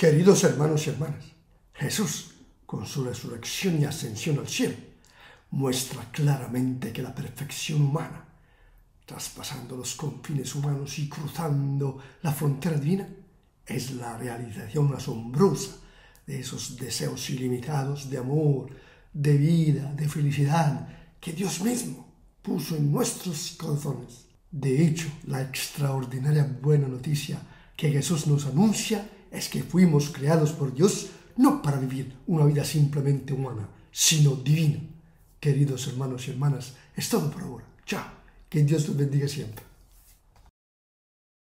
Queridos hermanos y hermanas, Jesús, con su resurrección y ascensión al cielo, muestra claramente que la perfección humana, traspasando los confines humanos y cruzando la frontera divina, es la realización asombrosa de esos deseos ilimitados de amor, de vida, de felicidad que Dios mismo puso en nuestros corazones. De hecho, la extraordinaria buena noticia que Jesús nos anuncia es que fuimos creados por Dios no para vivir una vida simplemente humana, sino divina. Queridos hermanos y hermanas, es por ahora. Chao. Que Dios los bendiga siempre.